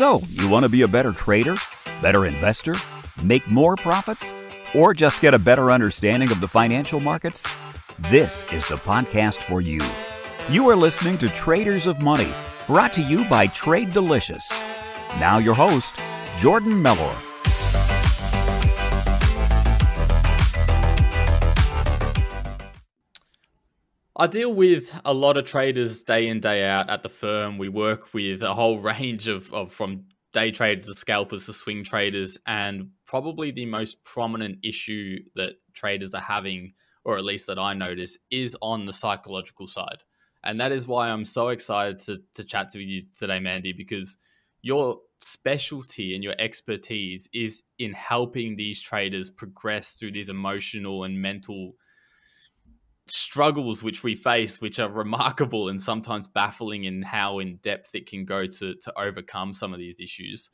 So, you want to be a better trader, better investor, make more profits, or just get a better understanding of the financial markets? This is the podcast for you. You are listening to Traders of Money, brought to you by Trade Delicious. Now, your host, Jordan Mellor. I deal with a lot of traders day in, day out at the firm. We work with a whole range of, of from day traders to scalpers to swing traders. And probably the most prominent issue that traders are having, or at least that I notice, is on the psychological side. And that is why I'm so excited to, to chat to you today, Mandi, because your specialty and your expertise is in helping these traders progress through these emotional and mental struggles which we face, which are remarkable and sometimes baffling in how in depth it can go to to overcome some of these issues.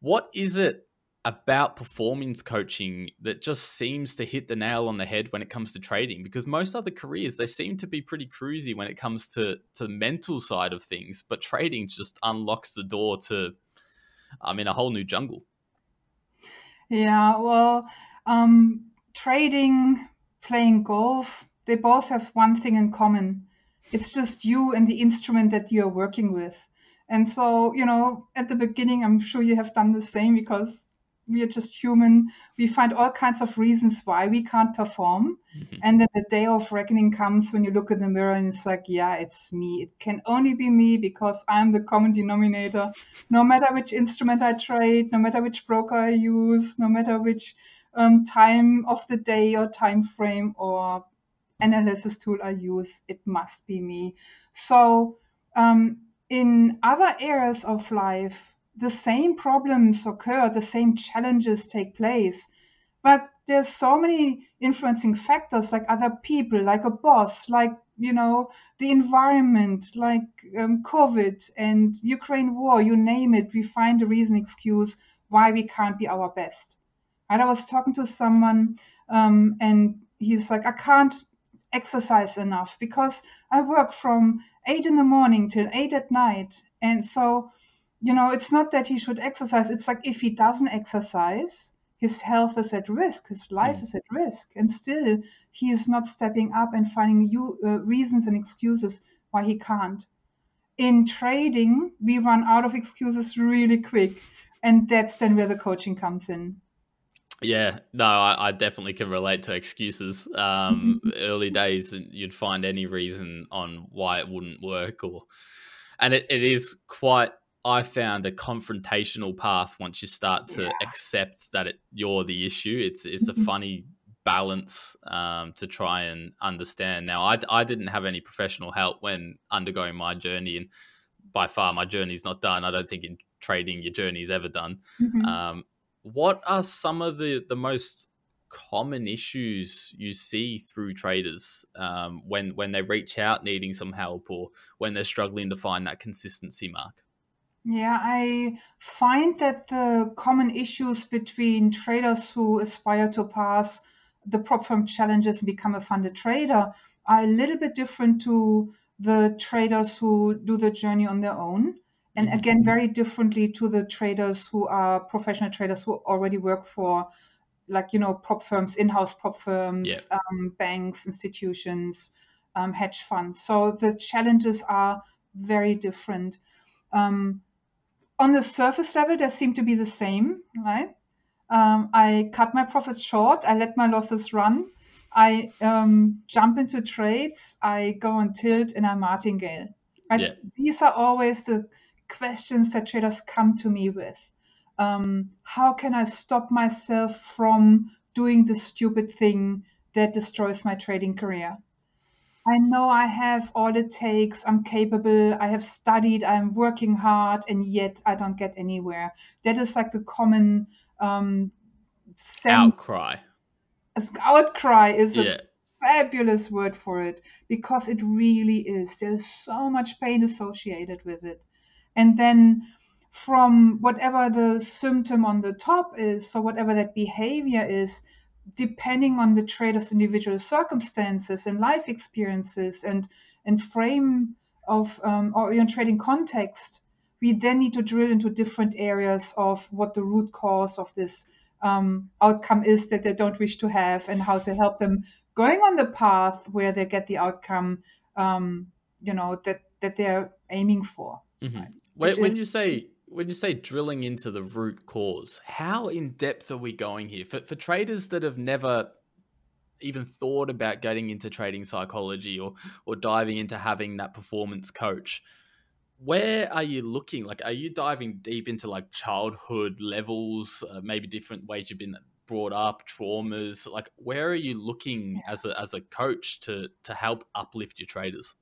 What is it about performance coaching that just seems to hit the nail on the head when it comes to trading? Because most other careers they seem to be pretty cruisy when it comes to to mental side of things, but trading just unlocks the door to, I mean, a whole new jungle. Yeah, well, um, trading, playing golf, they both have one thing in common. It's just you and the instrument that you're working with. And so, you know, at the beginning, I'm sure you have done the same because we are just human. We find all kinds of reasons why we can't perform. Mm-hmm. And then the day of reckoning comes when you look in the mirror and it's like, yeah, it's me. It can only be me because I'm the common denominator. No matter which instrument I trade, no matter which broker I use, no matter which um, time of the day or time frame or analysis tool I use, it must be me. So um, in other areas of life, the same problems occur, the same challenges take place, but there's so many influencing factors like other people, like a boss, like you know the environment, like um, COVID and Ukraine war, you name it. We find a reason, excuse why we can't be our best. And I was talking to someone, um, and he's like, I can't exercise enough because I work from eight in the morning till eight at night. And so, you know, it's not that he should exercise. It's like if he doesn't exercise, his health is at risk, his life mm. is at risk. And still, he is not stepping up and finding new, uh, reasons and excuses why he can't. In trading, we run out of excuses really quick. And that's then where the coaching comes in. Yeah, no, I, I, definitely can relate to excuses. Um, mm-hmm. early days, you'd find any reason on why it wouldn't work, or and it, it is quite. I found a confrontational path once you start to yeah. accept that it, you're the issue. It's it's a mm-hmm. funny balance um, to try and understand. Now, I I didn't have any professional help when undergoing my journey, and by far my journey's not done. I don't think in trading your journey is ever done. Mm-hmm. Um, what are some of the the most common issues you see through traders um, when when they reach out needing some help or when they're struggling to find that consistency mark? Yeah, I find that the common issues between traders who aspire to pass the prop firm challenges and become a funded trader are a little bit different to the traders who do the journey on their own and mm-hmm. again very differently to the traders who are professional traders who already work for like you know prop firms in-house prop firms yeah. um, banks institutions um, hedge funds so the challenges are very different um, on the surface level they seem to be the same right um, i cut my profits short i let my losses run i um, jump into trades i go on tilt and i martingale right? yeah. these are always the questions that traders come to me with. Um, how can I stop myself from doing the stupid thing that destroys my trading career? I know I have all it takes. I'm capable. I have studied. I'm working hard, and yet I don't get anywhere. That is like the common um, outcry. Outcry is yeah. a fabulous word for it because it really is. There's so much pain associated with it and then from whatever the symptom on the top is so whatever that behavior is depending on the trader's individual circumstances and life experiences and and frame of um, or in trading context we then need to drill into different areas of what the root cause of this um, outcome is that they don't wish to have and how to help them going on the path where they get the outcome um, you know that that they're aiming for mm-hmm. right? When, when you say when you say drilling into the root cause how in depth are we going here? For, for traders that have never even thought about getting into trading psychology or or diving into having that performance coach where are you looking? Like are you diving deep into like childhood levels uh, maybe different ways you've been brought up traumas? Like where are you looking as a as a coach to to help uplift your traders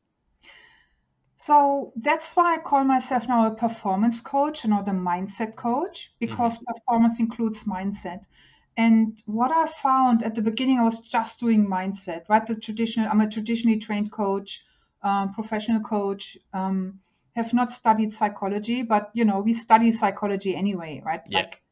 so that's why I call myself now a performance coach and not a mindset coach because mm-hmm. performance includes mindset. And what I found at the beginning, I was just doing mindset, right? The traditional, I'm a traditionally trained coach, um, professional coach. Um, have not studied psychology, but you know, we study psychology anyway, right? Yeah. Like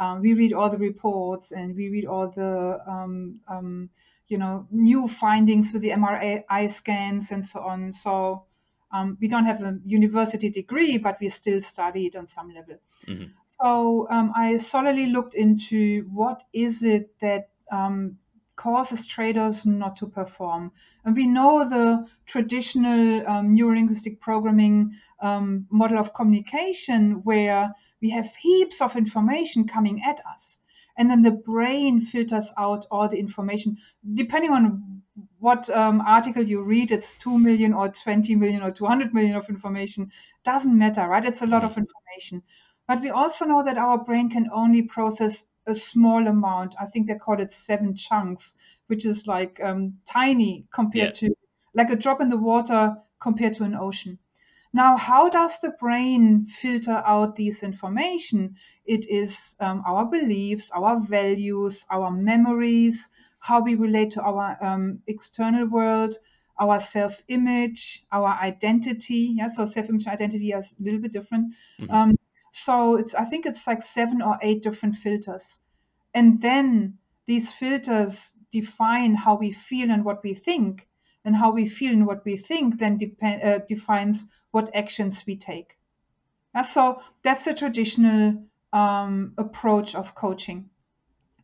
um, we read all the reports and we read all the um, um, you know new findings with the MRI scans and so on. So um, we don't have a university degree, but we still study it on some level. Mm-hmm. So um, I solidly looked into what is it that um, causes traders not to perform. And we know the traditional um, neurolinguistic programming um, model of communication where we have heaps of information coming at us. And then the brain filters out all the information. Depending on what um, article you read, it's 2 million or 20 million or 200 million of information. Doesn't matter, right? It's a lot of information. But we also know that our brain can only process a small amount. I think they call it seven chunks, which is like um, tiny compared yeah. to like a drop in the water compared to an ocean. Now, how does the brain filter out these information? It is um, our beliefs, our values, our memories, how we relate to our um, external world, our self-image, our identity. Yeah, so self-image identity is a little bit different. Mm-hmm. Um, so it's I think it's like seven or eight different filters, and then these filters define how we feel and what we think, and how we feel and what we think then depend, uh, defines what actions we take. Yeah, so that's the traditional um, approach of coaching.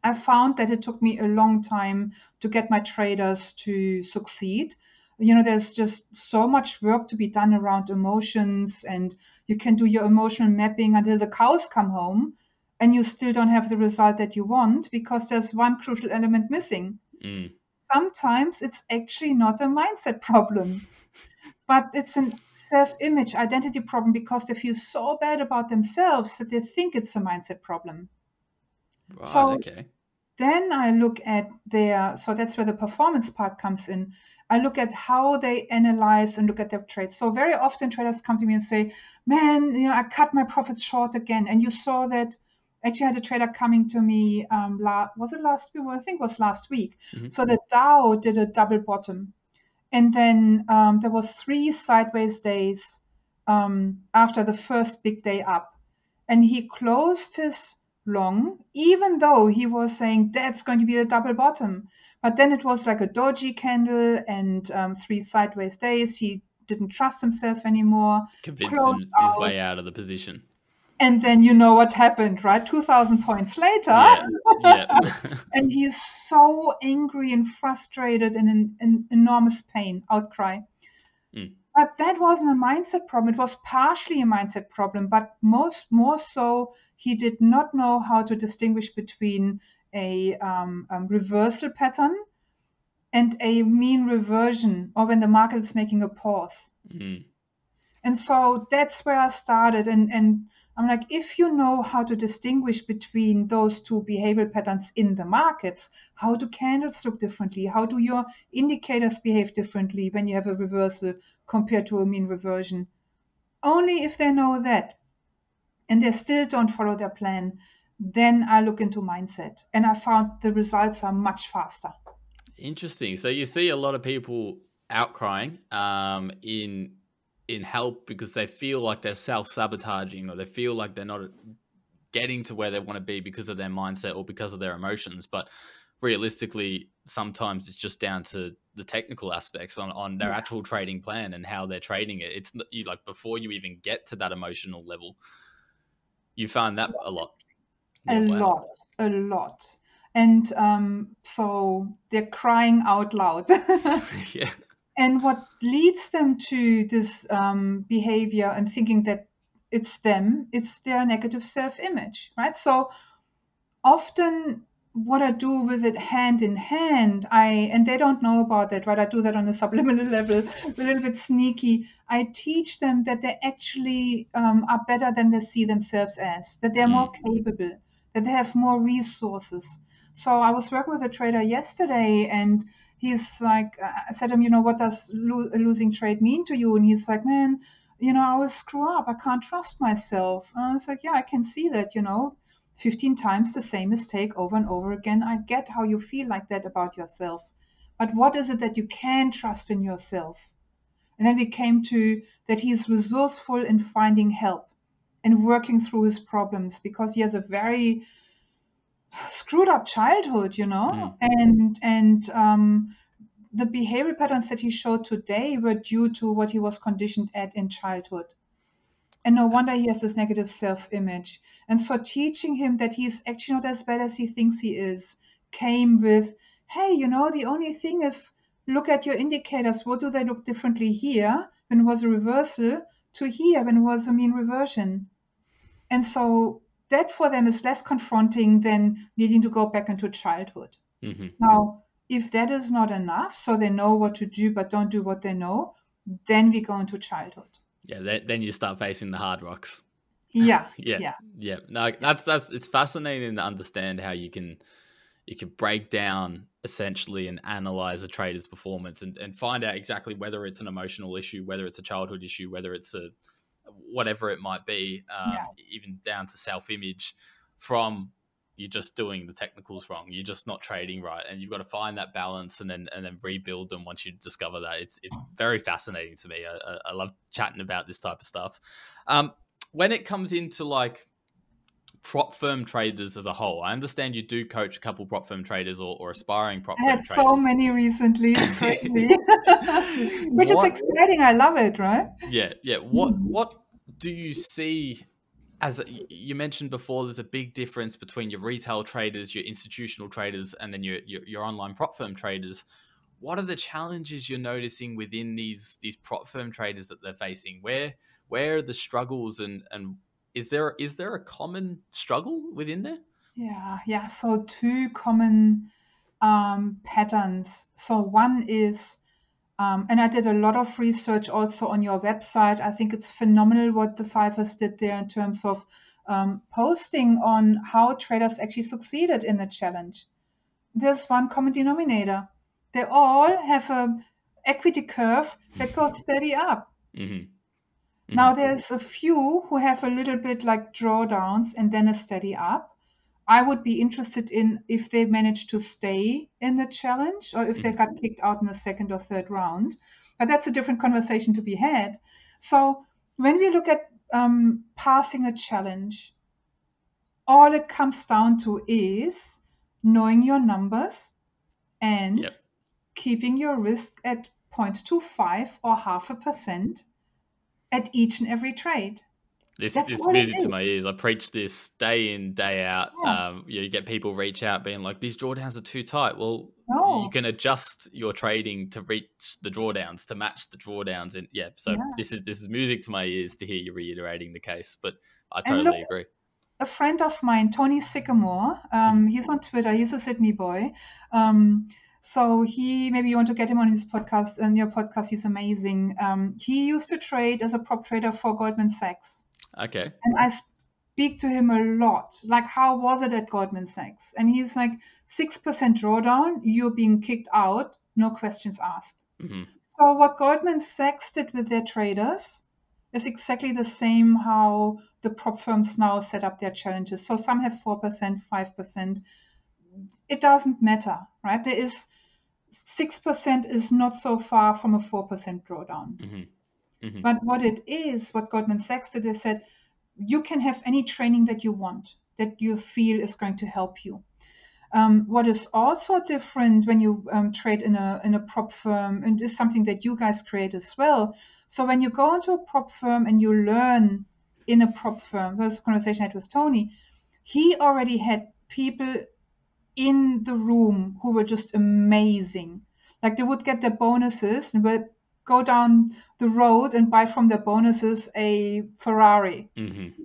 I found that it took me a long time to get my traders to succeed. You know, there's just so much work to be done around emotions, and you can do your emotional mapping until the cows come home, and you still don't have the result that you want because there's one crucial element missing. Mm. Sometimes it's actually not a mindset problem, but it's an self image identity problem because they feel so bad about themselves that they think it's a mindset problem. Right, so okay. Then I look at their, so that's where the performance part comes in. I look at how they analyze and look at their trades. So very often traders come to me and say, "Man, you know, I cut my profits short again." And you saw that. Actually, I had a trader coming to me. Um, la- was it last week? Well, I think it was last week. Mm-hmm. So the Dow did a double bottom, and then um, there was three sideways days um, after the first big day up, and he closed his long, even though he was saying that's going to be a double bottom. But then it was like a doji candle and um, three sideways days. He didn't trust himself anymore. Convinced him his out. way out of the position and then you know what happened, right? 2000 points later. Yeah. Yeah. and he's so angry and frustrated and in, in enormous pain, outcry. Mm. But that wasn't a mindset problem. It was partially a mindset problem, but most more so, he did not know how to distinguish between a um, um, reversal pattern and a mean reversion, or when the market is making a pause. Mm. And so that's where I started. And and I'm like, if you know how to distinguish between those two behavioral patterns in the markets, how do candles look differently? How do your indicators behave differently when you have a reversal compared to a mean reversion? Only if they know that and they still don't follow their plan, then I look into mindset. And I found the results are much faster. Interesting. So you see a lot of people outcrying um, in in help because they feel like they're self-sabotaging or they feel like they're not getting to where they want to be because of their mindset or because of their emotions but realistically sometimes it's just down to the technical aspects on on their Yeah. actual trading plan and how they're trading it. It's you like before you even get to that emotional level. You find that a lot. A Yeah, wow. lot, a lot. And um, so they're crying out loud. yeah. and what leads them to this um, behavior and thinking that it's them, it's their negative self image, right? So often what I do with it hand in hand, I and they don't know about that, right? I do that on a subliminal level, a little bit sneaky. I teach them that they actually um, are better than they see themselves as, that they're more capable, that they have more resources. So I was working with a trader yesterday, and he's like, I said to him, you know, what does lo- losing trade mean to you? And he's like, man, you know, I always screw up. I can't trust myself. And I was like, yeah, I can see that, you know. 15 times the same mistake over and over again. I get how you feel like that about yourself. But what is it that you can trust in yourself? And then we came to that he is resourceful in finding help and working through his problems because he has a very screwed up childhood, you know, and and um, the behavior patterns that he showed today were due to what he was conditioned at in childhood. And no wonder he has this negative self image. And so teaching him that he's actually not as bad as he thinks he is came with, hey, you know, the only thing is look at your indicators. What do they look differently here when it was a reversal to here when it was a mean reversion? And so that for them is less confronting than needing to go back into childhood. hmm Now, if that is not enough, so they know what to do but don't do what they know, then we go into childhood. Yeah. Then you start facing the hard rocks. Yeah. Yeah. Yeah. Yeah. No, that's that's it's fascinating to understand how you can you can break down essentially and analyze a trader's performance and, and find out exactly whether it's an emotional issue, whether it's a childhood issue, whether it's a whatever it might be, um, Yeah. even down to self image from you're just doing the technicals wrong. You're just not trading right, and you've got to find that balance and then and then rebuild them once you discover that. It's it's very fascinating to me. I, I- I love chatting about this type of stuff. Um, when it comes into like prop firm traders as a whole, I understand you do coach a couple prop firm traders or, or aspiring prop I had traders. so many recently. Which What- is exciting. I love it, right? Yeah, yeah. What what do you see as you mentioned before? There's a big difference between your retail traders, your institutional traders, and then your your, your online prop firm traders. What are the challenges you're noticing within these these prop firm traders that they're facing? Where where are the struggles and and is there is there a common struggle within there? Yeah, yeah. So two common um, patterns. So one is, um, and I did a lot of research also on your website. I think it's phenomenal what the 5ers did there in terms of um, posting on how traders actually succeeded in the challenge. There's one common denominator. They all have a equity curve that goes steady up. Hmm Now there's a few who have a little bit like drawdowns and then a steady up. I would be interested in if they managed to stay in the challenge or if they got kicked out in the second or third round. But that's a different conversation to be had. So when we look at um, passing a challenge, all it comes down to is knowing your numbers and Yep. keeping your risk at 0.25 or half a percent at each and every trade. This That's this music to my ears. I preach this day in day out. Yeah. Um, you, know, you get people reach out being like, "These drawdowns are too tight." Well, No. you can adjust your trading to reach the drawdowns to match the drawdowns. And yeah, so Yeah. this is this is music to my ears to hear you reiterating the case. But I totally look- agree. a friend of mine, Tony Sycamore, um, he's on Twitter. He's a Sydney boy. Um, so he, maybe you want to get him on his podcast, and your podcast, he's amazing. Um, he used to trade as a prop trader for Goldman Sachs. Okay. And I speak to him a lot. Like, how was it at Goldman Sachs? And he's like, 6% drawdown, you're being kicked out, no questions asked. hmm So what Goldman Sachs did with their traders is exactly the same how the prop firms now set up their challenges. So some have 4%, 5%. It doesn't matter, right? There is 6% is not so far from a 4% drawdown. hmm hmm But what it is, what Goldman Sachs did, they said, you can have any training that you want, that you feel is going to help you. Um, what is also different when you um, trade in a in a prop firm, and is something that you guys create as well. So when you go into a prop firm and you learn in a prop firm, so this conversation I had with Tony, he already had people in the room who were just amazing. Like they would get their bonuses and would go down the road and buy from their bonuses a Ferrari. Mm-hmm.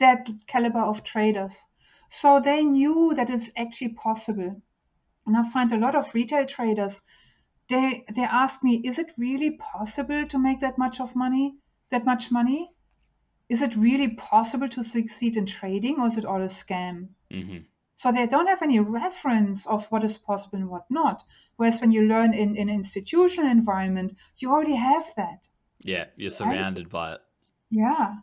That caliber of traders. So they knew that it's actually possible. And I find a lot of retail traders, they they ask me, is it really possible to make that much of money? That much money? Is it really possible to succeed in trading or is it all a scam? Mm-hmm. So they don't have any reference of what is possible and what not. Whereas when you learn in, in an institutional environment, you already have that. Yeah, you're surrounded right? by it. Yeah.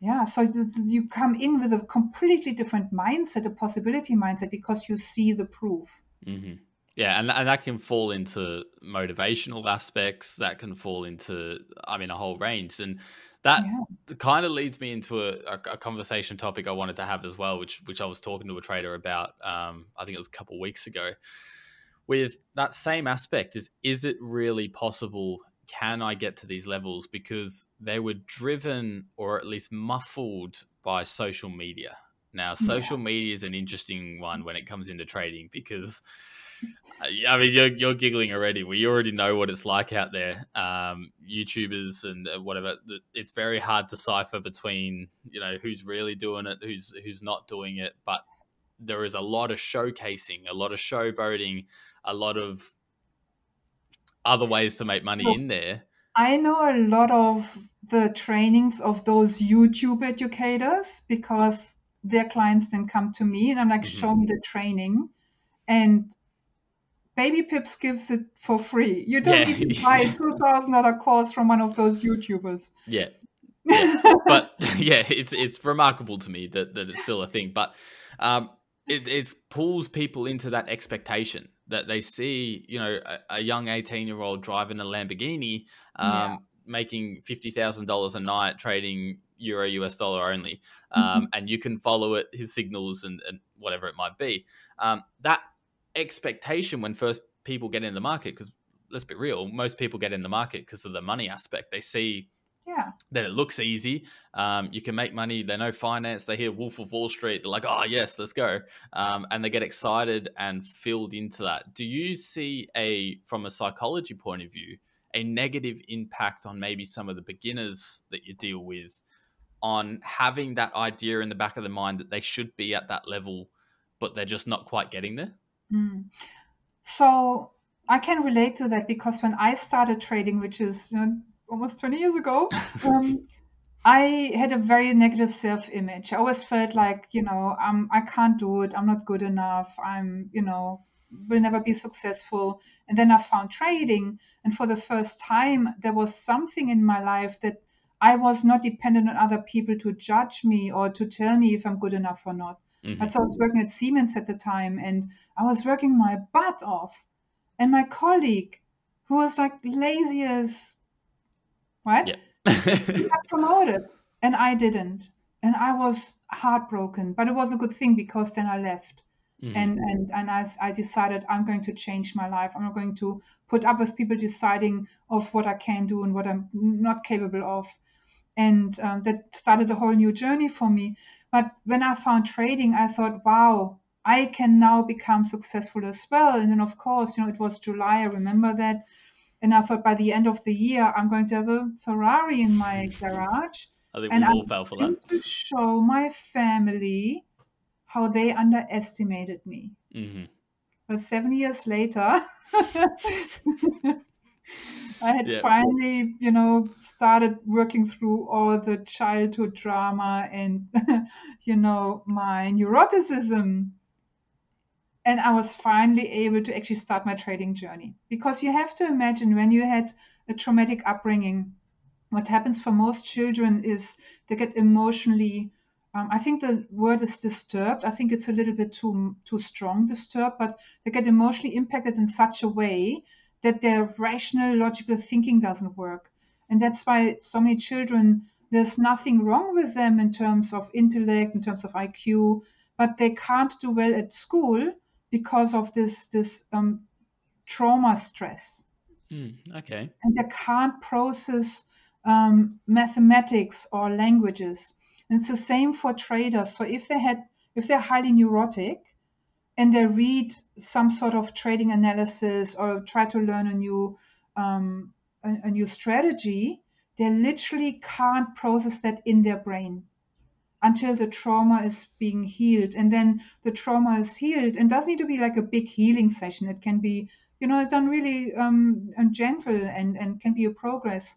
Yeah. So you come in with a completely different mindset, a possibility mindset, because you see the proof. Mm-hmm. Yeah, and, and that can fall into motivational aspects. That can fall into, I mean, a whole range. And that yeah. kind of leads me into a, a, conversation topic I wanted to have as well, which which I was talking to a trader about. Um, I think it was a couple weeks ago. With that same aspect, is is it really possible? Can I get to these levels because they were driven or at least muffled by social media? Now, social yeah. media is an interesting one when it comes into trading because I mean, you're, you're giggling already. We already know what it's like out there. Um, YouTubers and uh, whatever. It's very hard to cipher between you know who's really doing it, who's who's not doing it. But there is a lot of showcasing, a lot of showboating, a lot of other ways to make money in there. I know a lot of the trainings of those YouTube educators because their clients then come to me and I'm like, mm-hmm. show me the training. And Baby Pips gives it for free. You don't yeah. even buy a two thousand dollar course from one of those YouTubers. Yeah. yeah. but yeah, it's it's remarkable to me that, that it's still a thing. But um, it it pulls people into that expectation that they see, you know, a, a young eighteen year old driving a Lamborghini, um, yeah. making fifty thousand dollars a night trading euro US dollar only, um, mm-hmm. and you can follow it his signals and, and whatever it might be. Um, that expectation when first people get in the market because let's be real most people get in the market because of the money aspect. They see yeah. that it looks easy um, you can make money they know finance they hear wolf of wall street they're like oh yes let's go um, and they get excited and filled into that. Do you see a from a psychology point of view a negative impact on maybe some of the beginners that you deal with on having that idea in the back of the mind that they should be at that level but they're just not quite getting there Mm. So I can relate to that because when I started trading, which is you know, almost 20 years ago, um, I had a very negative self-image. I always felt like, you know, I can't do it. I'm not good enough. I'm, you know, will never be successful. And then I found trading, and for the first time, there was something in my life that I was not dependent on other people to judge me or to tell me if I'm good enough or not. Mm-hmm. And so I was working at Siemens at the time and I was working my butt off. And my colleague, who was like lazy as what? Yeah. he got promoted and I didn't. And I was heartbroken. But it was a good thing because then I left. Mm-hmm. And and and I, I decided I'm going to change my life. I'm not going to put up with people deciding of what I can do and what I'm not capable of. And um, that started a whole new journey for me. But when I found trading, I thought, wow, I can now become successful as well. And then, of course, you know, it was July, I remember that. And I thought by the end of the year, I'm going to have a Ferrari in my garage. I think and we all I'm fell for that. To show my family how they underestimated me. Mm-hmm. But seven years later, I had yeah. finally, you know, started working through all the childhood drama and, you know, my neuroticism. And I was finally able to actually start my trading journey. Because you have to imagine when you had a traumatic upbringing, what happens for most children is they get emotionally um, I think the word is disturbed. I think it's a little bit too too strong, disturbed, but they get emotionally impacted in such a way that their rational, logical thinking doesn't work. And that's why so many children, there's nothing wrong with them in terms of intellect, in terms of IQ, but they can't do well at school because of this this um, trauma stress. Mm, okay. And they can't process um, mathematics or languages. And it's the same for traders. So if they had if they're highly neurotic and they read some sort of trading analysis or try to learn a new um, a, a new strategy, they literally can't process that in their brain until the trauma is being healed. And then the trauma is healed and doesn't need to be like a big healing session. It can be, you know, done really um, and gentle and, and can be a progress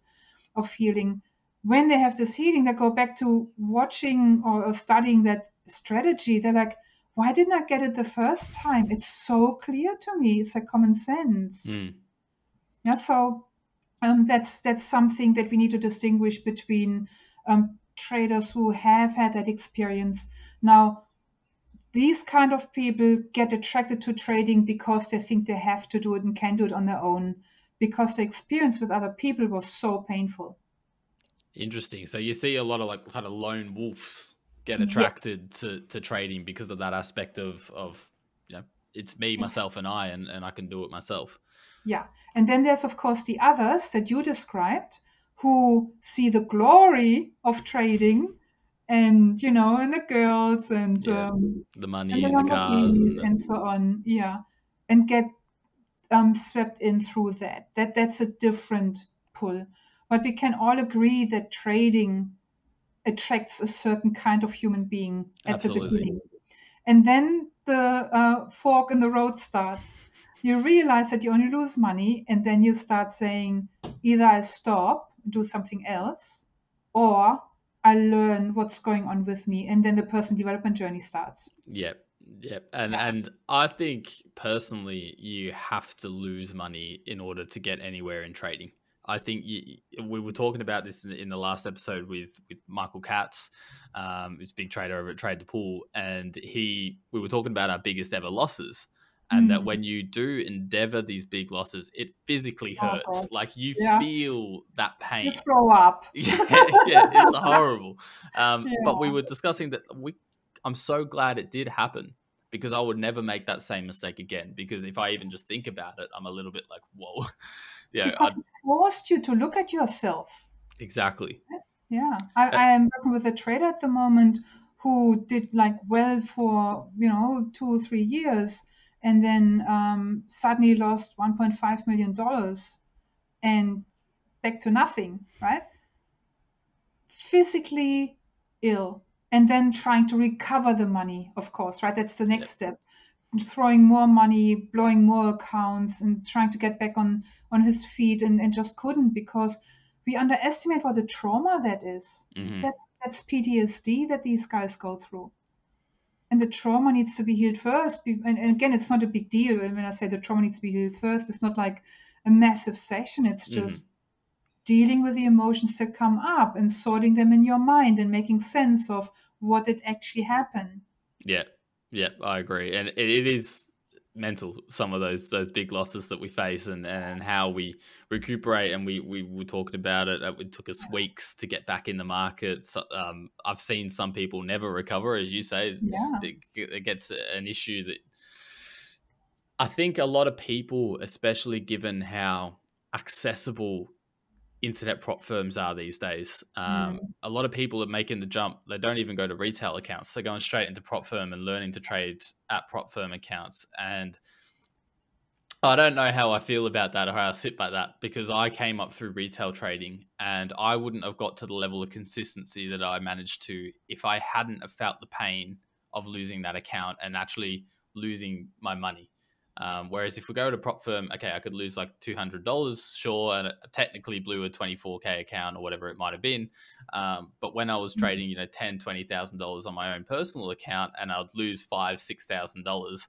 of healing. When they have this healing, they go back to watching or, or studying that strategy. They're like, why didn't I get it the first time? It's so clear to me. It's like common sense. Mm. Yeah, so um, that's that's something that we need to distinguish between um, traders who have had that experience. Now, these kind of people get attracted to trading because they think they have to do it and can do it on their own because the experience with other people was so painful. Interesting. So you see a lot of like kind of lone wolves get attracted yeah. to, to trading because of that aspect of of you know it's me myself and I and, and I can do it myself. Yeah. And then there's of course the others that you described who see the glory of trading and you know and the girls and yeah, um, the money and the, and the cars and, and, so on yeah and get um, swept in through that that that's a different pull but we can all agree that trading attracts a certain kind of human being at Absolutely. the beginning and then the uh, fork in the road starts you realize that you only lose money and then you start saying either i stop do something else or I learn what's going on with me and then the personal development journey starts. Yep. Yep. And yeah. and I think personally you have to lose money in order to get anywhere in trading. I think you, we were talking about this in, in, the last episode with with Michael Katz, um, who's a big trader over at Trade The Pool, and he we were talking about our biggest ever losses, and mm. that when you do endeavor these big losses, it physically hurts. Oh, like you yeah. feel that pain. You throw up. yeah, yeah, it's horrible. Um, yeah. But we were discussing that we. I'm so glad it did happen because I would never make that same mistake again. Because if I even just think about it, I'm a little bit like, whoa. yeah, because I'd... it forced you to look at yourself. Exactly. Yeah, I, I am working with a trader at the moment who did like well for you know two or three years and then um, suddenly lost 1.5 million dollars and back to nothing right physically ill and then trying to recover the money of course right that's the next step throwing more money blowing more accounts and trying to get back on on his feet and, and just couldn't because we underestimate what the trauma that is. Mm-hmm. that's that's ptsd that these guys go through and the trauma needs to be healed first. And again, it's not a big deal. When I say the trauma needs to be healed first, it's not like a massive session. It's mm-hmm. just mm-hmm. dealing with the emotions that come up and sorting them in your mind and making sense of what did actually happen. Yeah, yeah, I agree. And it, it is mental some of those those big losses that we face and and how we recuperate and we we were talking about it it took us weeks to get back in the market so, um, i've seen some people never recover as you say yeah. it, it gets an issue that i think a lot of people especially given how accessible internet prop firms are these days. Um, mm. A lot of people are making the jump. They don't even go to retail accounts. They're going straight into prop firm and learning to trade at prop firm accounts. And I don't know how I feel about that or how I sit by that because I came up through retail trading and I wouldn't have got to the level of consistency that I managed to if I hadn't have felt the pain of losing that account and actually losing my money. Um, whereas if we go to prop firm, okay, I could lose like two hundred dollars, sure, and technically blew a twenty four k account or whatever it might have been. Um, but when I was mm-hmm. trading, you know, ten, twenty thousand dollars on my own personal account, and I'd lose five, six thousand dollars,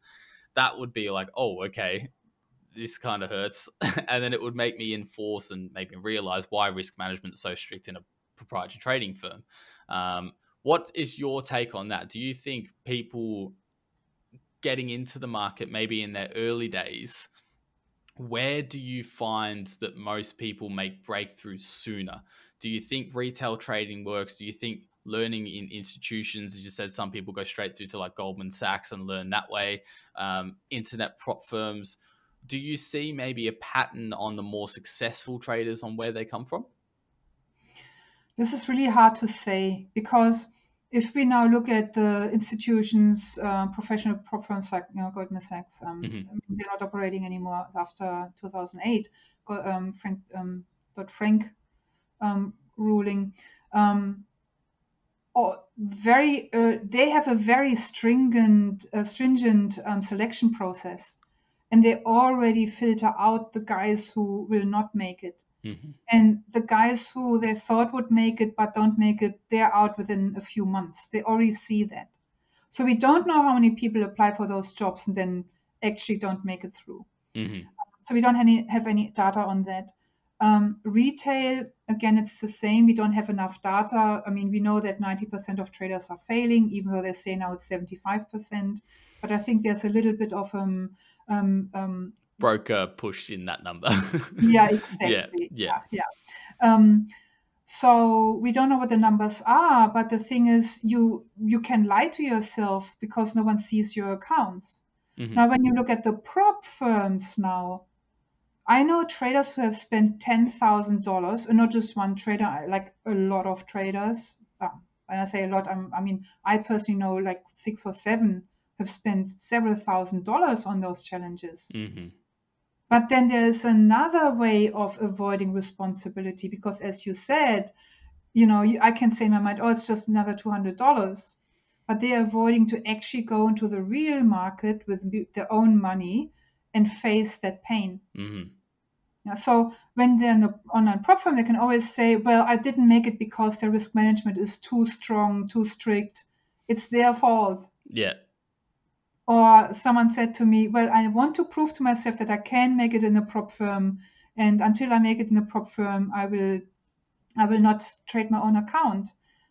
that would be like, oh, okay, this kind of hurts, and then it would make me enforce and make me realize why risk management is so strict in a proprietary trading firm. Um, what is your take on that? Do you think people getting into the market maybe in their early days, where do you find that most people make breakthroughs sooner? Do you think retail trading works? Do you think learning in institutions. As you said, some people go straight through to like Goldman Sachs and learn that way. Um, internet prop firms. Do you see maybe a pattern on the more successful traders on where they come from? This is really hard to say because if we now look at the institutions, uh, professional firms like you know, Goldman Sachs, um, mm-hmm. they're not operating anymore after 2008. Um, Frank um, Dodd Frank um, ruling. Um, or very, uh, they have a very stringent, uh, stringent um, selection process, and they already filter out the guys who will not make it. Mm-hmm. And the guys who they thought would make it but don't make it, they're out within a few months. They already see that. So we don't know how many people apply for those jobs and then actually don't make it through. Mm-hmm. So we don't have any, have any data on that. Um, retail, again, it's the same. We don't have enough data. I mean, we know that 90% of traders are failing, even though they say now it's 75%. But I think there's a little bit of um, um, um broker pushed in that number. yeah, exactly. Yeah, yeah. yeah. Um, so we don't know what the numbers are, but the thing is, you you can lie to yourself because no one sees your accounts. Mm-hmm. Now, when you look at the prop firms now, I know traders who have spent ten thousand dollars, and not just one trader, like a lot of traders. Uh, when I say a lot, I'm, I mean I personally know like six or seven have spent several thousand dollars on those challenges. Mm-hmm. But then there's another way of avoiding responsibility because, as you said, you know, I can say in my mind, oh, it's just another $200. But they're avoiding to actually go into the real market with their own money and face that pain. Mm-hmm. Yeah, so when they're in the online prop firm, they can always say, well, I didn't make it because their risk management is too strong, too strict. It's their fault. Yeah. Or someone said to me, Well, I want to prove to myself that I can make it in a prop firm. And until I make it in a prop firm, I will I will not trade my own account.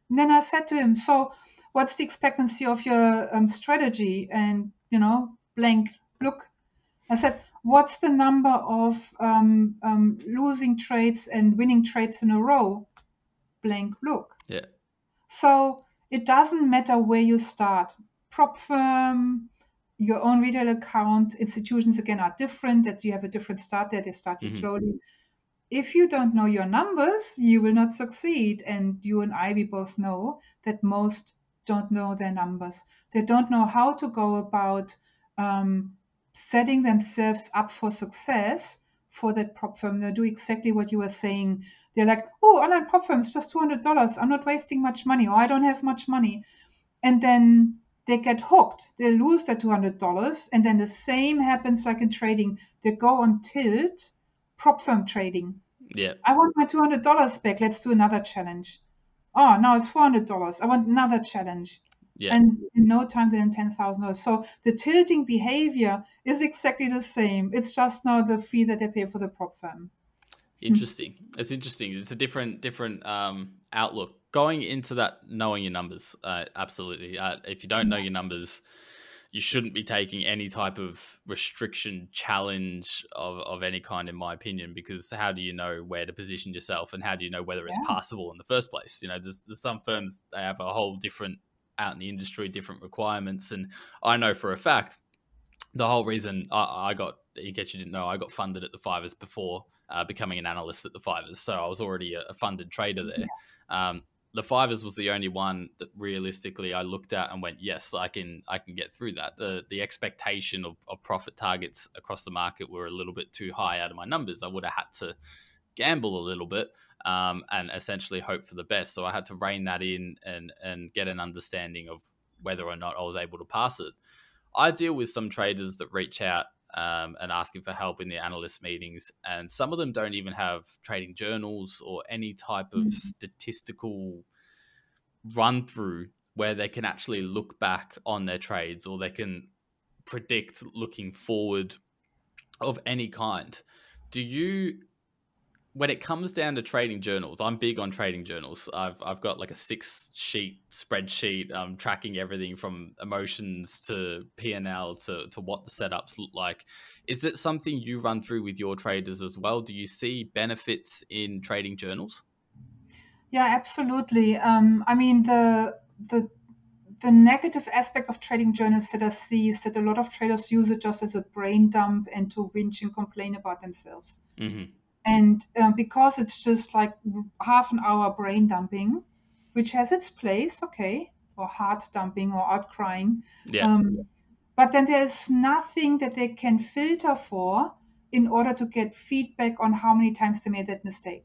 And then I said to him, So what's the expectancy of your um, strategy? And, you know, blank look. I said, What's the number of um, um, losing trades and winning trades in a row? Blank look. Yeah. So it doesn't matter where you start. Prop firm, your own retail account institutions again are different that you have a different start there they start you mm-hmm. slowly. If you don't know your numbers you will not succeed and you and i we both know that most don't know their numbers. They don't know how to go about um, setting themselves up for success for that prop firm. They do exactly what you were saying. They're like oh online prop firm is just $200 i'm not wasting much money or i don't have much money. And then they get hooked. They lose their $200. And then the same happens like in trading. They go on tilt, prop firm trading. Yeah. I want my $200 back. Let's do another challenge. Oh, now it's $400. I want another challenge. Yeah. And in no time, they're in $10,000. So the tilting behavior is exactly the same. It's just now the fee that they pay for the prop firm. Interesting. It's interesting. It's a different, different um, outlook going into that knowing your numbers, uh, absolutely. Uh, if you don't know your numbers, you shouldn't be taking any type of restriction challenge of, of any kind, in my opinion, because how do you know where to position yourself and how do you know whether it's yeah. passable in the first place? You know, there's, there's some firms, they have a whole different out in the industry, different requirements. And I know for a fact, the whole reason I, I got, in case you didn't know, I got funded at the 5ers before uh, becoming an analyst at the 5ers. So I was already a, funded trader there. Yeah. Um, the 5ers was the only one that realistically I looked at and went, yes, I can I can get through that. The the expectation of, of profit targets across the market were a little bit too high out of my numbers. I would have had to gamble a little bit um, and essentially hope for the best. So I had to rein that in and and get an understanding of whether or not I was able to pass it. I deal with some traders that reach out um, and asking for help in the analyst meetings. And some of them don't even have trading journals or any type of mm-hmm. statistical run through where they can actually look back on their trades or they can predict looking forward of any kind. Do you when it comes down to trading journals, I'm big on trading journals. I've I've got like a six sheet spreadsheet, um, tracking everything from emotions to P and L to to what the setups look like. Is it something you run through with your traders as well? Do you see benefits in trading journals? Yeah, absolutely. Um, I mean, the the the negative aspect of trading journals that I see is that a lot of traders use it just as a brain dump and to whinge and complain about themselves. Mm-hmm. And um, because it's just like half an hour brain dumping, which has its place, okay, or heart dumping or outcrying. Yeah. Um, but then there's nothing that they can filter for in order to get feedback on how many times they made that mistake.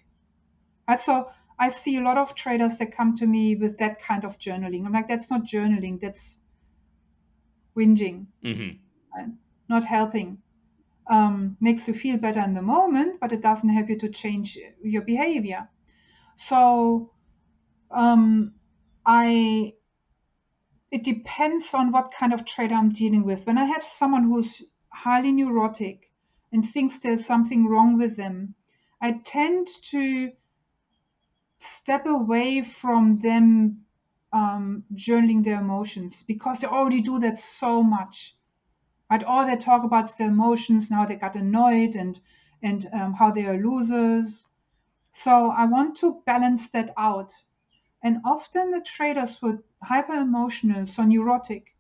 Right? So I see a lot of traders that come to me with that kind of journaling. I'm like, that's not journaling, that's whinging, Mm-hmm. right? not helping. Um, makes you feel better in the moment, but it doesn't help you to change your behavior. So um, I it depends on what kind of trader I'm dealing with. When I have someone who's highly neurotic and thinks there's something wrong with them, I tend to step away from them um, journaling their emotions because they already do that so much. Right? All they talk about is their emotions, now they got annoyed and and um, how they are losers. So I want to balance that out. And often the traders were hyper emotional, so neurotic,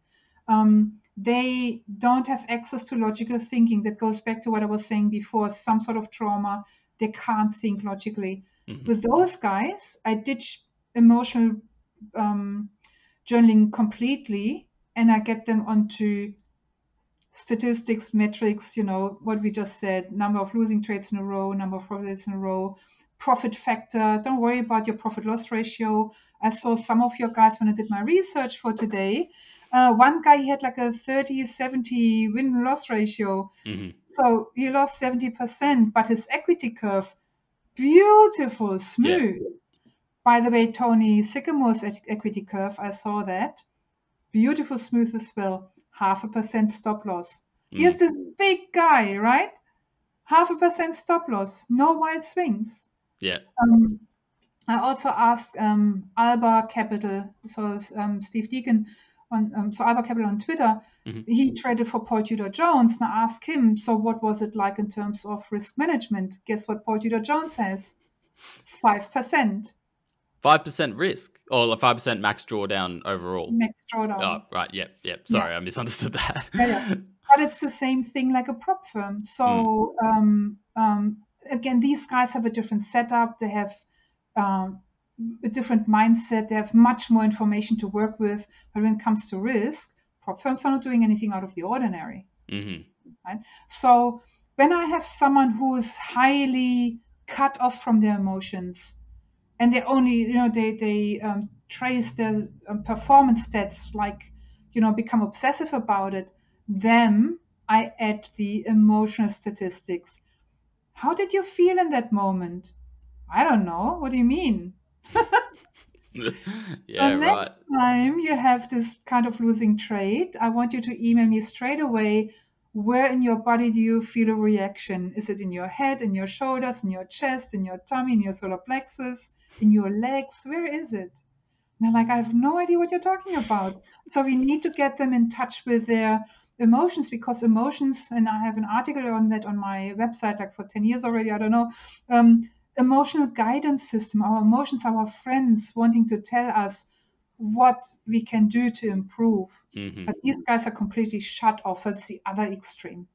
um, they don't have access to logical thinking. That goes back to what I was saying before some sort of trauma. They can't think logically. Mhm. With those guys, I ditch emotional um, journaling completely and I get them onto statistics, metrics, you know, what we just said number of losing trades in a row, number of profits in a row, profit factor. Don't worry about your profit loss ratio. I saw some of your guys when I did my research for today. Uh, one guy he had like a 30 70 win loss ratio. Mm-hmm. So he lost 70%, but his equity curve, beautiful, smooth. By the way, Tony Sycamore's equity curve, I saw that. Beautiful, smooth as well. Half a percent stop loss. Here's this big guy, right? Half a percent stop loss, no wild swings. Yeah. Um, I also asked um, Alba Capital, so um, Steve Deacon, on um, so Alba Capital on Twitter. Mhm. He traded for Paul Tudor Jones, and I asked him, so what was it like in terms of risk management? Guess what Paul Tudor Jones has? Five percent Five percent risk, or a five percent max drawdown overall. max drawdown. Oh, right. Yep. Yep. Sorry, I misunderstood that. Yeah, yeah. but it's the same thing like a prop firm. So um, um, again, these guys have a different setup. They have um, a different mindset. They have much more information to work with. But when it comes to risk, prop firms are not doing anything out of the ordinary. hmm So when I have someone who's highly cut off from their emotions, and they only, you know, they they um, trace their um, performance stats, like, you know, become obsessive about it, then I add the emotional statistics. How did you feel in that moment? I don't know. What do you mean? yeah. So next Right. time you have this kind of losing trade, I want you to email me straight away. Where in your body do you feel a reaction? Is it in your head, in your shoulders, in your chest, in your tummy, in your solar plexus, in your legs? Where is it? And they're like, I have no idea what you're talking about. So we need to get them in touch with their emotions because emotions, and I have an article on that on my website, like for 10 years already, I don't know. Um, emotional guidance system. Our emotions our friends wanting to tell us what we can do to improve. hmm But these guys are completely shut off. So it's the other extreme.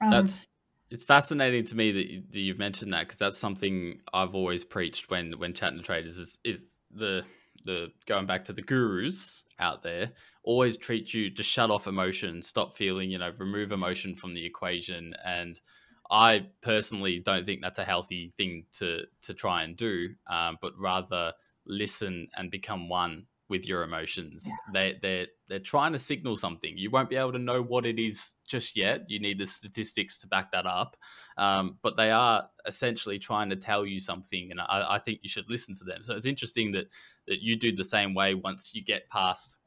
Um, That's it's fascinating to me that, that you've mentioned that because that's something I've always preached when when chatting to traders is is the the going back to the gurus out there always treat you to shut off emotion, stop feeling, you know, remove emotion from the equation. And I personally don't think that's a healthy thing to to try and do, um, but rather listen and become one with your emotions. They they they're trying to signal something. You won't be able to know what it is just yet. You need the statistics to back that up, um, but they are essentially trying to tell you something, and I, I think you should listen to them. So it's interesting that that you do the same way once you get past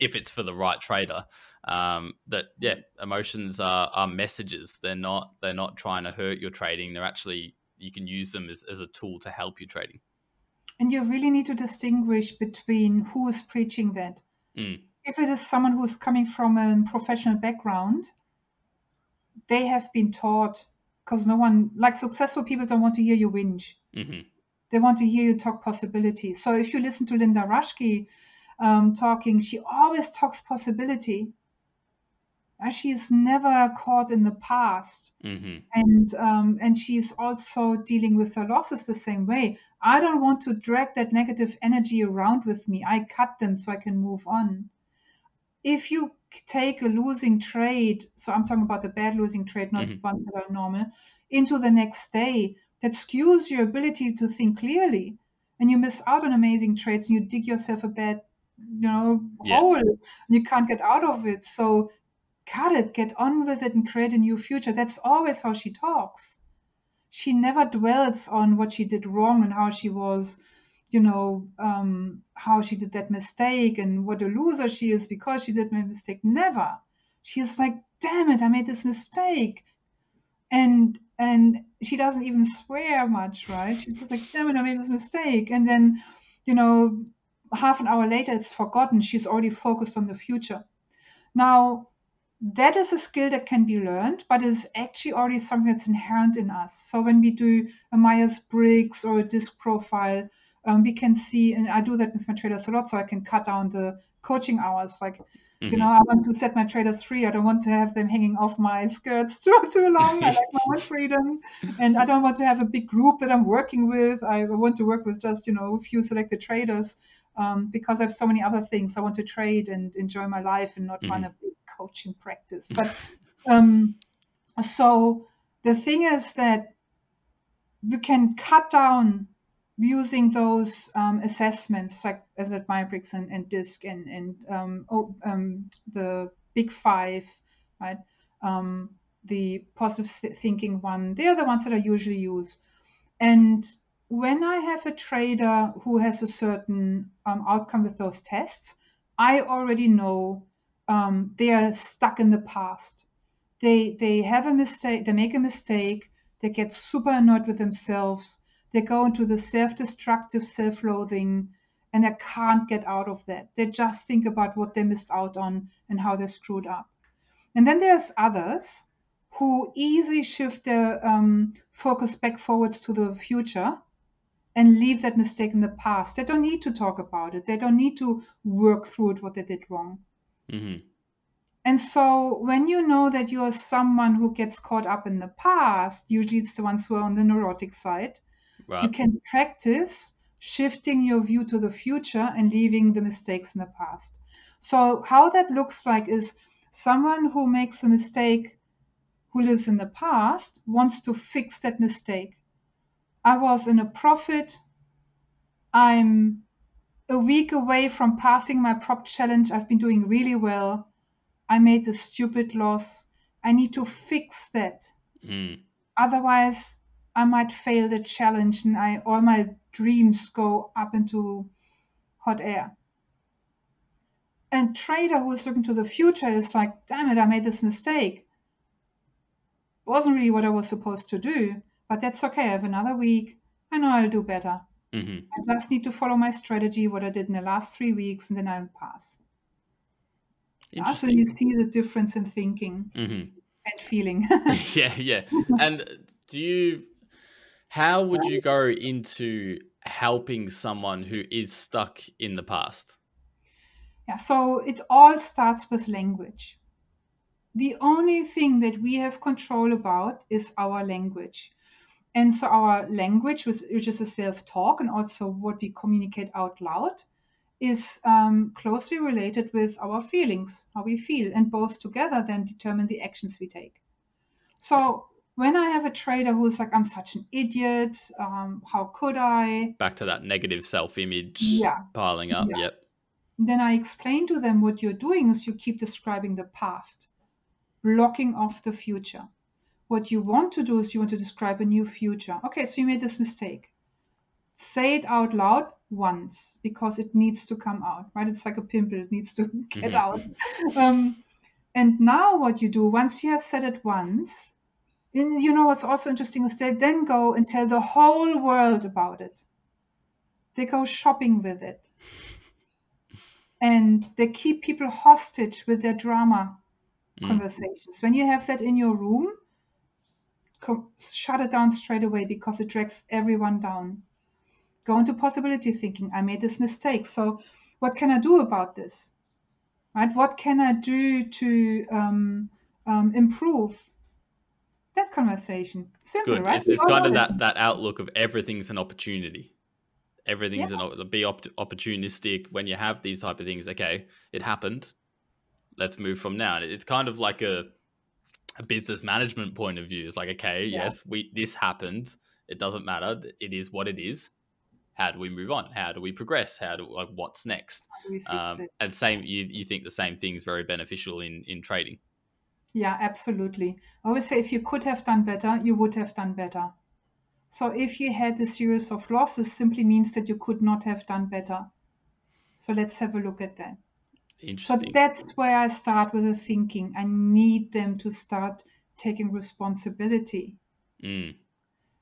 if it's for the right trader um, that yeah emotions are, are messages they're not they're not trying to hurt your trading they're actually you can use them as, as a tool to help your trading and you really need to distinguish between who is preaching that. Mm. If it is someone who's coming from a professional background, they have been taught because no one, like successful people, don't want to hear you whinge. hmm They want to hear you talk possibility. So if you listen to Linda Raschke um, talking, she always talks possibility. Uh, she's never caught in the past, hmm and um, and she's also dealing with her losses the same way. I don't want to drag that negative energy around with me. I cut them so I can move on. If you take a losing trade, so I'm talking about the bad losing trade, not Mhm. ones that are normal, into the next day, that skews your ability to think clearly, and you miss out on amazing trades, and you dig yourself a bad, you know, Yeah. hole, and you can't get out of it. So cut it, get on with it, and create a new future. That's always how she talks. She never dwells on what she did wrong and how she was, you know, um, how she did that mistake and what a loser she is because she did my mistake. Never. She's like, damn it, I made this mistake. And and she doesn't even swear much, right? She's just like, damn it, I made this mistake. And then, you know, half an hour later it's forgotten. She's already focused on the future. Now, that is a skill that can be learned, but it's actually already something that's inherent in us. So when we do a Myers Briggs or a disc profile, um, we can see, and I do that with my traders a lot, so I can cut down the coaching hours. Like, you Mhm. know, I want to set my traders free. I don't want to have them hanging off my skirts too too long. I like my own freedom, and I don't want to have a big group that I'm working with. I want to work with just you know a few selected traders um, because I have so many other things I want to trade and enjoy my life and not run a big coaching practice. But um, so the thing is that you can cut down using those um, assessments like as at Myers-Briggs and, and DISC and, and um, oh, um, the Big Five, right? Um, the positive thinking one. They are the ones that I usually use. And when I have a trader who has a certain um, outcome with those tests, I already know um, they are stuck in the past. They they have a mistake. They make a mistake. They get super annoyed with themselves. They go into the self-destructive self-loathing, and they can't get out of that. They just think about what they missed out on and how they screwed up. And then there's others who easily shift their um, focus back forwards to the future and leave that mistake in the past. They don't need to talk about it. They don't need to work through it what they did wrong. hmm And so when you know that you are someone who gets caught up in the past, usually it's the ones who are on the neurotic side, you can practice shifting your view to the future and leaving the mistakes in the past. So how that looks like is someone who makes a mistake who lives in the past wants to fix that mistake. I was in a profit. I'm a week away from passing my prop challenge. I've been doing really well. I made a stupid loss. I need to fix that. Mm. Otherwise, I might fail the challenge and I all my dreams go up into hot air. And trader who is looking to the future is like, damn it, I made this mistake. Wasn't really what I was supposed to do, but that's okay. I have another week. I know I'll do better. hmm I just need to follow my strategy, what I did in the last three weeks, and then I'll pass. Yeah, so Interesting. you see the difference in thinking hmm and feeling. yeah, yeah. And do you? How would you go into helping someone who is stuck in the past? Yeah, so it all starts with language. The only thing that we have control about is our language. And so our language, which which is a self-talk and also what we communicate out loud, is um, closely related with our feelings, how we feel, and both together then determine the actions we take. So when I have a trader who's like, I'm such an idiot, um, how could I? Back to that negative self-image Yeah. piling up. Yeah. Yep. then I explain to them what you're doing is you keep describing the past, blocking off the future. What you want to do is you want to describe a new future. Okay, so you made this mistake. Say it out loud once because it needs to come out, right? It's like a pimple, it needs to get Mhm. out. Um, and now what you do, once you have said it once, and you know what's also interesting is they then go and tell the whole world about it. They go shopping with it and they keep people hostage with their drama Mm. conversations. When you have that in your room, shut it down straight away because it drags everyone down. go into possibility thinking. I made this mistake. So, what can I do about this? Right? What can I do to um, um, improve that conversation? Simple, Good. right? It's, it's kind of that that outlook of everything's an opportunity. Everything's an op- be op- opportunistic when you have these type of things. Okay, it happened. Let's move from now. It's kind of like a a business management point of view. It's like, okay, Yeah. yes, we this happened. It doesn't matter. It is what it is. How do we move on? How do we progress? How do like what's next? How do we fix Um, and same, you you think the same thing is very beneficial in in trading. Yeah, absolutely. I always say if you could have done better, you would have done better. So if you had a series of losses, simply means that you could not have done better. So let's have a look at that. Interesting. that's where I start with the thinking. I need them to start taking responsibility. Mm,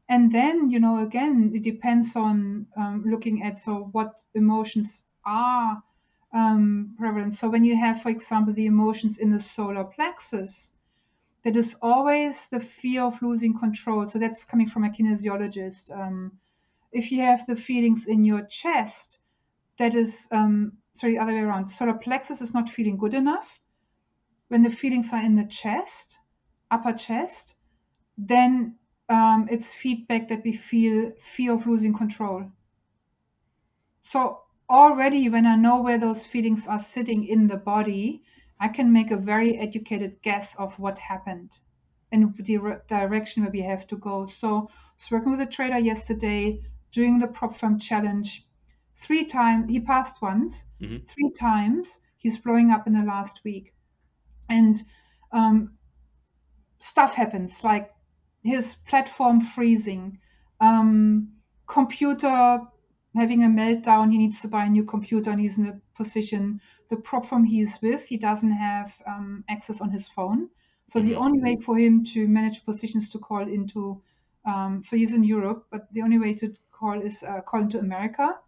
And then, you know, again, it depends on um, looking at so what emotions are um, prevalent. So when you have, for example, the emotions in the solar plexus, that is always the fear of losing control. So that's coming from a kinesiologist. Um, if you have the feelings in your chest, that is, um, sorry, the other way around. Solar plexus is not feeling good enough. When the feelings are in the chest, upper chest, then um, it's feedback that we feel fear of losing control. So already when I know where those feelings are sitting in the body, I can make a very educated guess of what happened and the re- direction where we have to go. So I was working with a trader yesterday doing the prop firm challenge. Three times he passed once, Mhm. three times he's blowing up in the last week, and um, stuff happens like his platform freezing, um, computer having a meltdown. He needs to buy a new computer, and he's in a position. The prop firm he's with, he doesn't have um, access on his phone. So the Mhm. only way for him to manage positions to call into, um, so he's in Europe, but the only way to call is uh, call into America,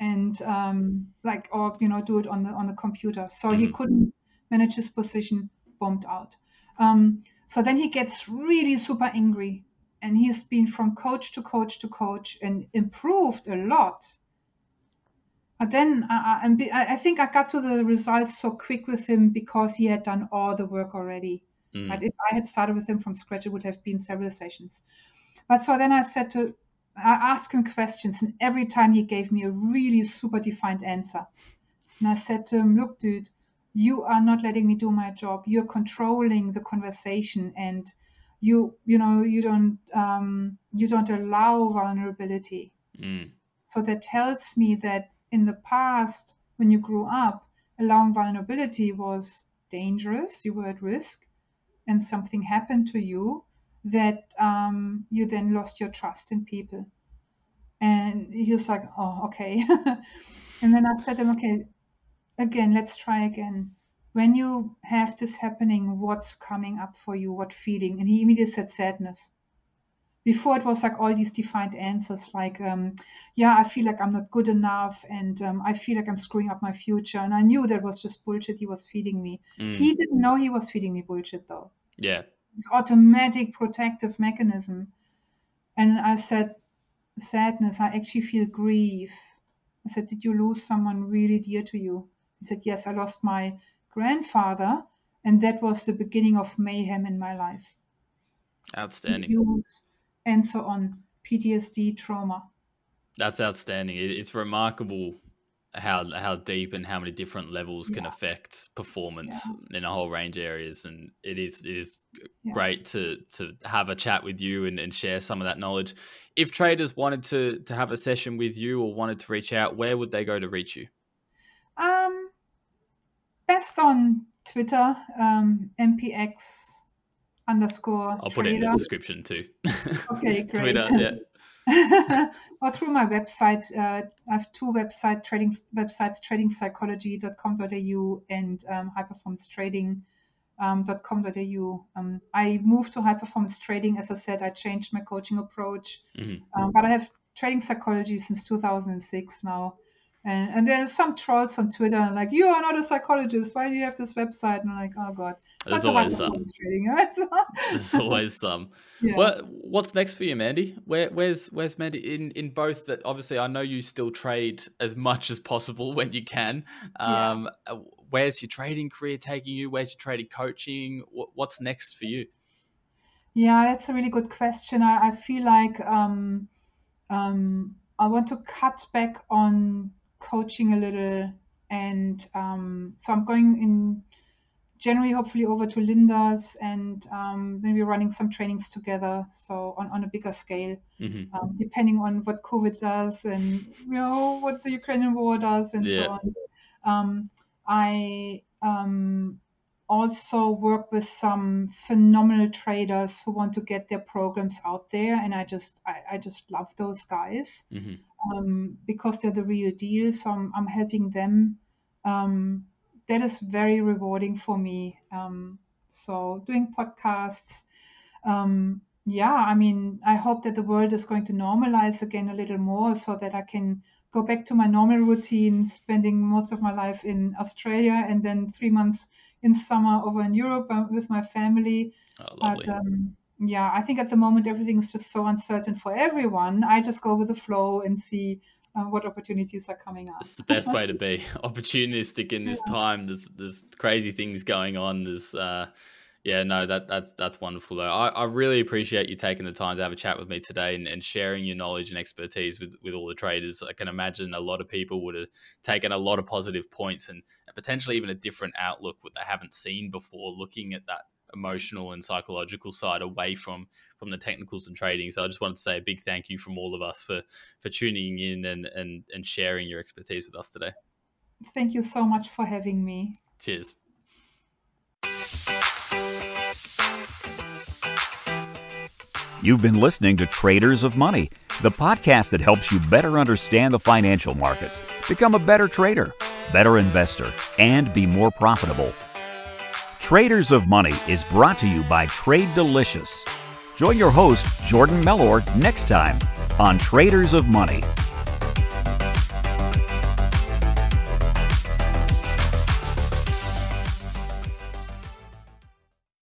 and um, like or you know do it on the on the computer. So he Mhm. couldn't manage his position, bombed out. Um, so then he gets really super angry, and he's been from coach to coach to coach and improved a lot. But then I, I, I think I got to the results so quick with him because he had done all the work already. Mm, Right? If I had started with him from scratch, it would have been several sessions. But so then I said to, I asked him questions, and every time he gave me a really super defined answer. And I said to him, Look, dude, you are not letting me do my job. You're controlling the conversation, and you, you know, you don't, um, you don't allow vulnerability. mm, So that tells me that in the past, when you grew up, allowing vulnerability was dangerous, you were at risk, and something happened to you that um, you then lost your trust in people. And he was like, oh, okay. and then I said to him, okay, again, let's try again. When you have this happening, what's coming up for you? What feeling? And he immediately said sadness before it was like all these defined answers like um, yeah i feel like i'm not good enough and um, i feel like i'm screwing up my future and i knew that was just bullshit he was feeding me mm. he didn't know he was feeding me bullshit though yeah. This automatic protective mechanism. And i said sadness i actually feel grief. I said did you lose someone really dear to you? He said yes i lost my grandfather and that was the beginning of mayhem in my life. Outstanding. abuse, and so on ptsd trauma. That's outstanding. It's remarkable how how deep and how many different levels can Yeah. affect performance in a whole range of areas. And it is it is Yeah. great to to have a chat with you and, and share some of that knowledge. If traders wanted to to have a session with you or wanted to reach out, where would they go to reach you? Um, best on Twitter, um, mpx underscore I'll put it in the description too. Okay, great. Twitter, yeah. or through my website. Uh, I have two website trading websites: tradingpsychology.com.au and um, highperformancetrading.com.au. Um, I moved to high performance trading. As I said, I changed my coaching approach. Mhm. Um, but I have trading psychology since 2006 now. And, and there's some trolls on Twitter like, you are not a psychologist. Why do you have this website? And I'm like, oh god. There's always some. Right? There's always some. Yeah. What's next for you, Mandi? Where, where's Where's Mandi in in both? That obviously I know you still trade as much as possible when you can. Um, yeah. Uh, where's your trading career taking you? Where's your trading coaching? What, what's next for you? Yeah, that's a really good question. I, I feel like um, um, I want to cut back on coaching a little. And um, so I'm going in January, hopefully over to Linda's, and um, then we're running some trainings together. So on, on a bigger scale, mm-hmm. um, depending on what COVID does and you know what the Ukrainian war does and yeah. so on. Um, I um, also work with some phenomenal traders who want to get their programs out there and i just i, I just love those guys mm-hmm. um, because they're the real deal so i'm, I'm helping them um, that is very rewarding for me um, so doing podcasts um, yeah i mean i hope that the world is going to normalize again a little more so that i can go back to my normal routine spending most of my life in australia and then three months in summer over in Europe uh, with my family. Oh, but um, yeah, I think at the moment everything's just so uncertain for everyone. I just go with the flow and see uh, what opportunities are coming up. It's the best way to be opportunistic in this yeah. time. There's there's crazy things going on. There's uh, yeah, no, that that's that's wonderful though. I, I really appreciate you taking the time to have a chat with me today and, and sharing your knowledge and expertise with, with all the traders. I can imagine a lot of people would have taken a lot of positive points and potentially even a different outlook what they haven't seen before, looking at that emotional and psychological side away from from the technicals and trading. So I just wanted to say a big thank you from all of us for for tuning in and and, and sharing your expertise with us today. Thank you so much for having me. Cheers. You've been listening to Traders of Money, the podcast that helps you better understand the financial markets, become a better trader, better investor, and be more profitable. Traders of Money is brought to you by Trade Delicious. Join your host, Jordan Mellor, next time on Traders of Money.